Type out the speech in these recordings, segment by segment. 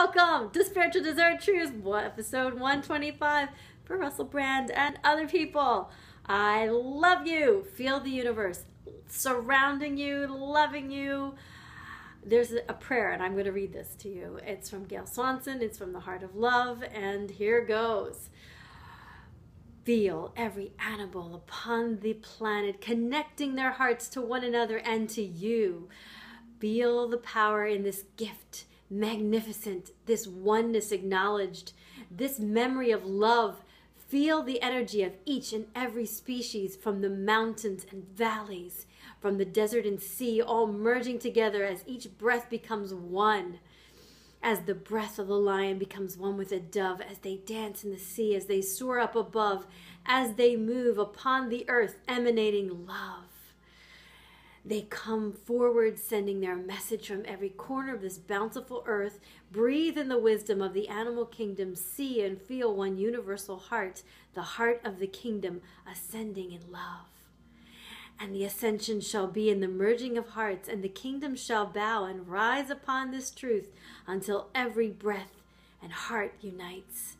Welcome to Spiritual Dessert Trews, episode 125 for Russell Brand and other people. I love you. Feel the universe surrounding you, loving you. There's a prayer, and I'm going to read this to you. It's from Gail Swanson, it's from the Heart of Love, and here goes. Feel every animal upon the planet connecting their hearts to one another and to you. Feel the power in this gift magnificent, this oneness acknowledged, this memory of love. Feel the energy of each and every species from the mountains and valleys, from the desert and sea, all merging together as each breath becomes one. As the breath of the lion becomes one with a dove, as they dance in the sea, as they soar up above, as they move upon the earth, emanating love. They come forward, sending their message from every corner of this bountiful earth. Breathe in the wisdom of the animal kingdom. See and feel one universal heart, the heart of the kingdom, ascending in love. And the ascension shall be in the merging of hearts, and the kingdom shall bow and rise upon this truth until every breath and heart unites,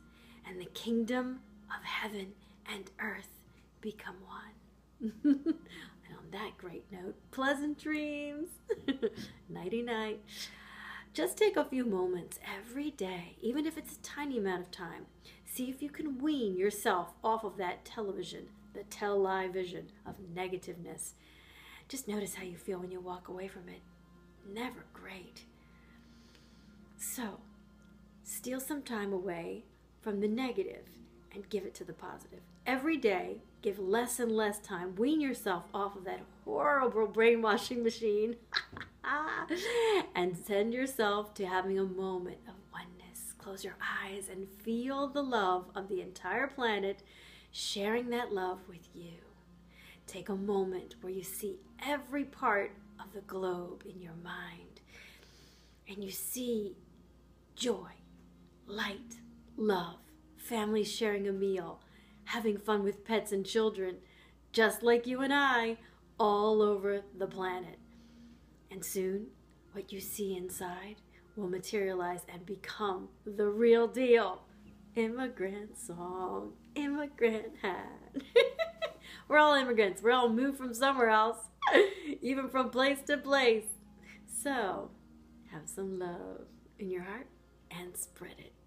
and the kingdom of heaven and earth become one. That great note, pleasant dreams. Nighty night. Just take a few moments every day, even if it's a tiny amount of time. See if you can wean yourself off of that television, the tell lie vision of negativeness. Just notice how you feel when you walk away from it. Never great. So, steal some time away from the negative and give it to the positive. Every day, give less and less time. Wean yourself off of that horrible brainwashing machine and send yourself to having a moment of oneness. Close your eyes and feel the love of the entire planet sharing that love with you. Take a moment where you see every part of the globe in your mind and you see joy, light, love, families sharing a meal having fun with pets and children, just like you and I, all over the planet. And soon, what you see inside will materialize and become the real deal. Immigrant song, immigrant hat. We're all immigrants. We're all moved from somewhere else, even from place to place. So, have some love in your heart and spread it.